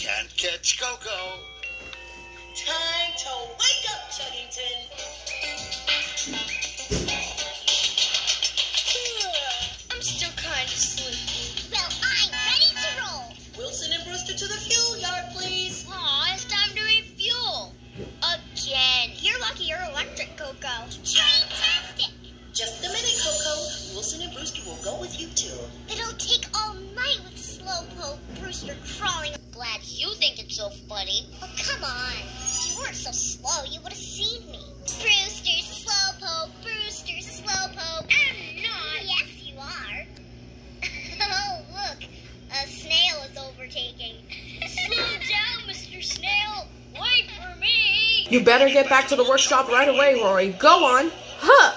can't catch Koko. Time to wake up, Chuggy. down, Mr. Snail. Wait for me. You better get back to the workshop right away, Roary. Go on. Huh.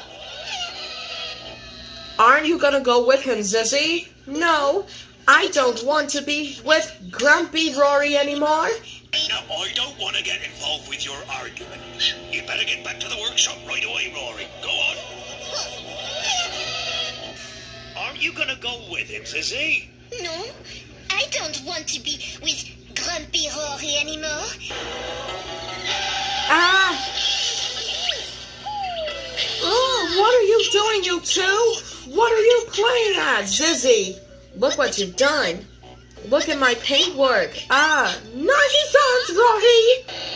Aren't you gonna go with him, Zizzy? No, I don't want to be with Grumpy Roary anymore. No, I don't want to get involved with your argument. You better get back to the workshop right away, Roary. Go on. Aren't you gonna go with him, Zizzy? No, I don't want to be with Roary anymore. Ah! Oh, what are you doing, you two? What are you playing at, Zizzy? Look what you've done. Look at my paintwork. Ah, nonsense, Roary!